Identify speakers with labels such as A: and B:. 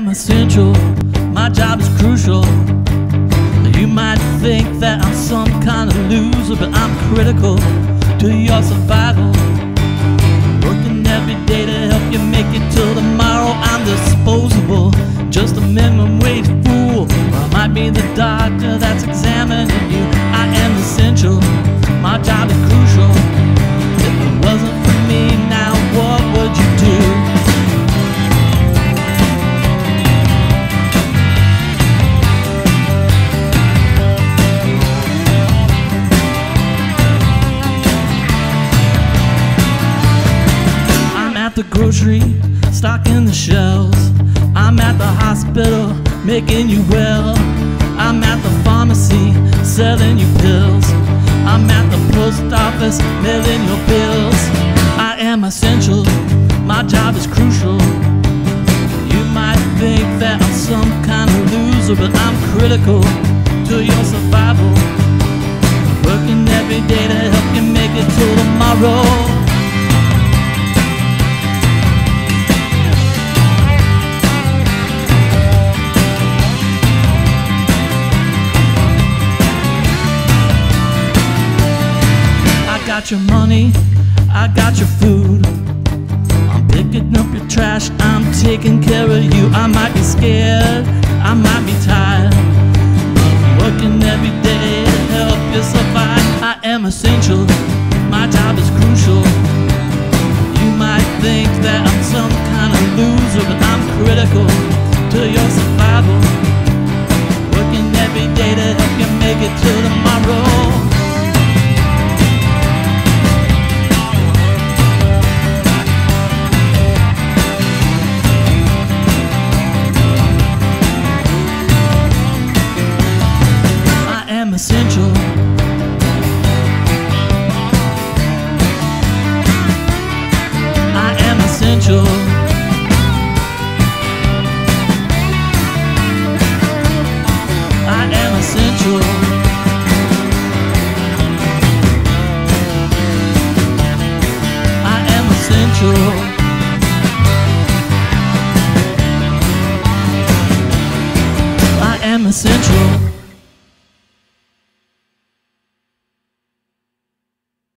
A: am essential, my job is crucial. You might think that I'm some kind of loser, but I'm critical to your survival. Working every day to help you make it till tomorrow. I'm disposable, just a minimum wage fool. I might be the doctor grocery, stocking the shelves. I'm at the hospital, making you well. I'm at the pharmacy, selling you pills. I'm at the post office, mailing your bills. I am essential, my job is crucial. You might think that I'm some kind of loser, but I'm critical to your got your money, I got your food. I'm picking up your trash, I'm taking care of you. I might be scared, I might be tired. I'm working every day to help you survive. I am essential, my job is crucial. You might think that I'm some kind of loser, but I'm critical to your survival. Working every day to help you make it through. control I am essential.